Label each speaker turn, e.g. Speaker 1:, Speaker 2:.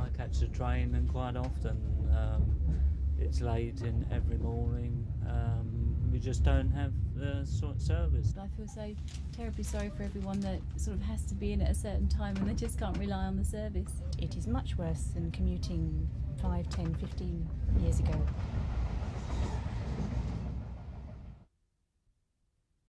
Speaker 1: I catch the train and quite often um, it's late in every morning. Um, we just don't have the sort of service.
Speaker 2: I feel so terribly sorry for everyone that sort of has to be in at a certain time and they just can't rely on the service.
Speaker 3: It is much worse than commuting 5, 10, 15 years ago.